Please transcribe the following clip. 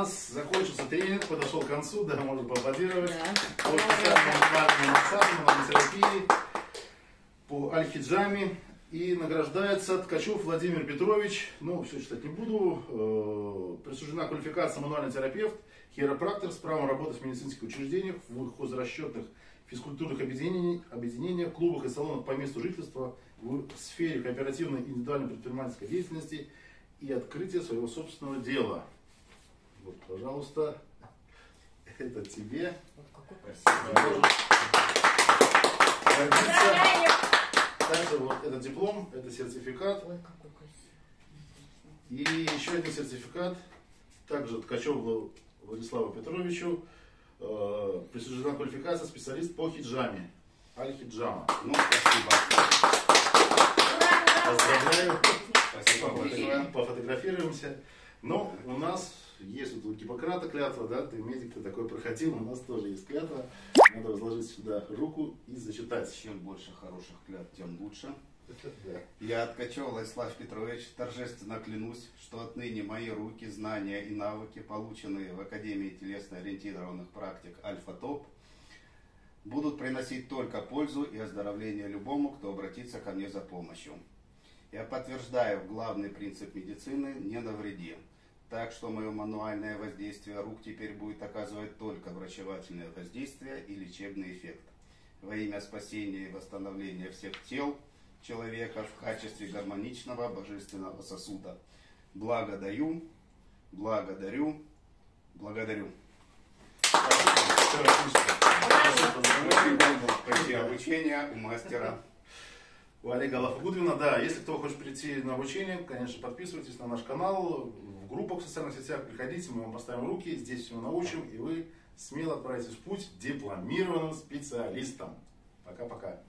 нас закончился тренинг, подошел к концу, да, можно поаплодировать. Да. По специальному массажу, терапии, по альхиджаме. И награждается Ткачев Владимир Петрович. Ну, все читать не буду. Э, Присуждена квалификация мануальный терапевт, хиропрактор с правом работать в медицинских учреждениях, в хозрасчетных физкультурных объединениях, объединениях, клубах и салонах по месту жительства, в сфере кооперативной и индивидуальной предпринимательской деятельности и открытия своего собственного дела. Пожалуйста, это тебе. Вот какой гордиться. Также вот этот диплом, это сертификат. Ой, какой красивый. И еще один сертификат, также Ткачеву Владиславу Петровичу, э, присуждена квалификация специалист по хиджаме. Аль-хиджама. Ну, спасибо. Поздравляю. Спасибо. Пофотографируемся. Но у нас есть вот у Гиппократа клятва, да, ты медик, ты такой проходил, у нас тоже есть клятва. Надо возложить сюда руку и зачитать. Чем больше хороших клятв, тем лучше. Я, Ткачев Владислав Петрович, торжественно клянусь, что отныне мои руки, знания и навыки, полученные в Академии телесно-ориентированных практик Альфа-ТОП, будут приносить только пользу и оздоровление любому, кто обратится ко мне за помощью. Я подтверждаю главный принцип медицины «не навреди». Так что мое мануальное воздействие рук теперь будет оказывать только врачевательное воздействие и лечебный эффект. Во имя спасения и восстановления всех тел человека в качестве гармоничного божественного сосуда. Благодарю, благодарю, благодарю. Всё отлично. Очень долго пройти обучение у мастера. У Олега Лафагудвина, да, если кто хочет прийти на обучение, конечно, подписывайтесь на наш канал, в группах в социальных сетях, приходите, мы вам поставим руки, здесь все научим, и вы смело отправитесь в путь дипломированным специалистом. Пока-пока.